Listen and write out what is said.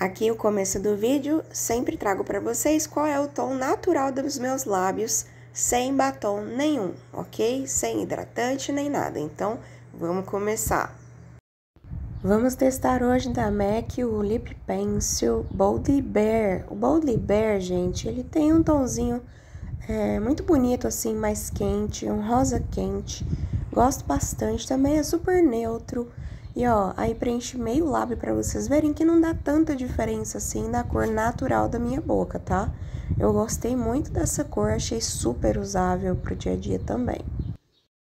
Aqui o começo do vídeo, sempre trago para vocês qual é o tom natural dos meus lábios, sem batom nenhum, ok? Sem hidratante nem nada, então vamos começar. Vamos testar hoje da MAC o Lip Pencil Boldly Bear. O Boldly Bear, gente, ele tem um tomzinho é, muito bonito assim, mais quente, um rosa quente. Gosto bastante, também é super neutro. E ó, aí preenche meio lábio pra vocês verem que não dá tanta diferença assim da cor natural da minha boca, tá? Eu gostei muito dessa cor, achei super usável pro dia a dia também.